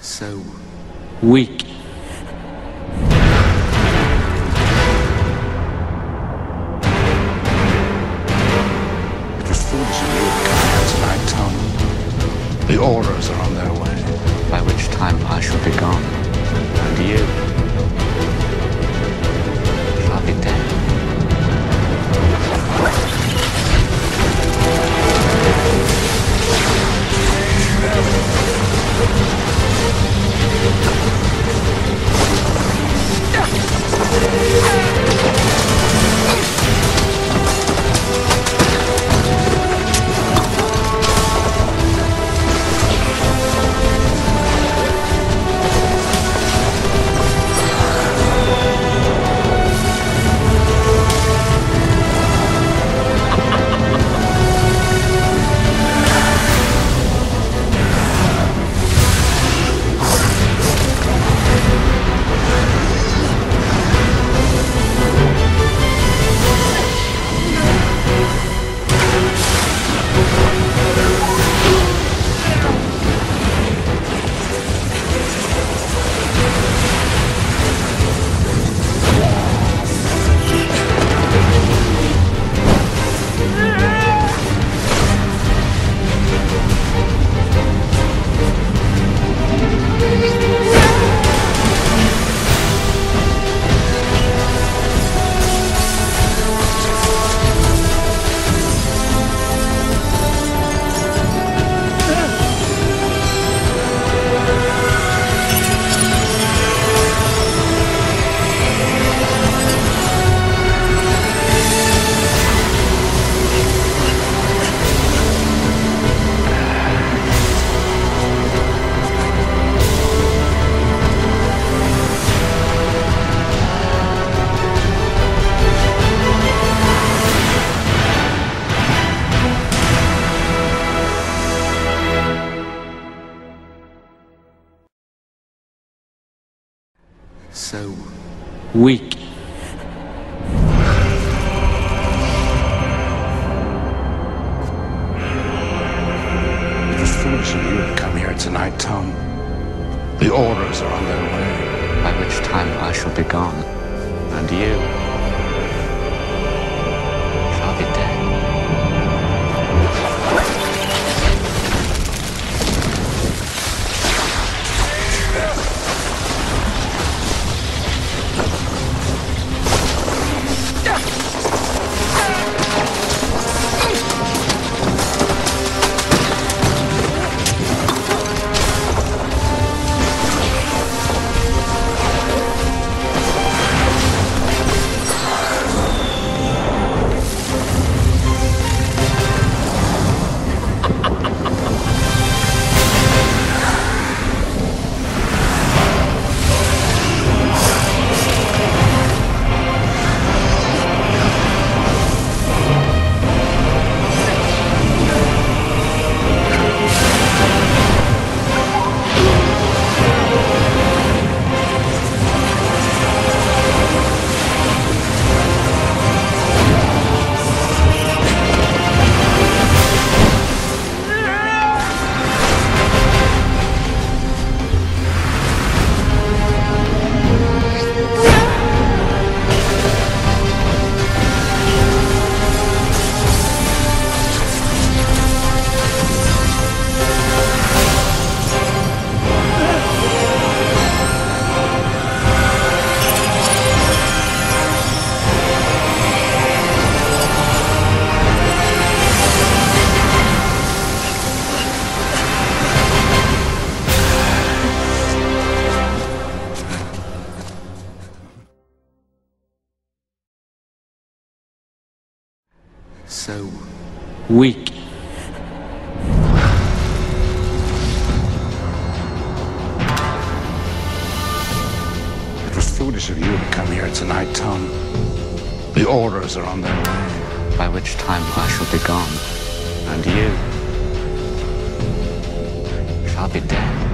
So weak. It was foolish of you to come here tonight, Tom. The Aurors are on their way. By which time I shall be gone. So weak. It was foolish of you to come here tonight, Tom. The Aurors are on their way. By which time I shall be gone. And you So weak. It was foolish of you to come here tonight, Tom. The Aurors are on their way. By which time I shall be gone. And you shall be dead.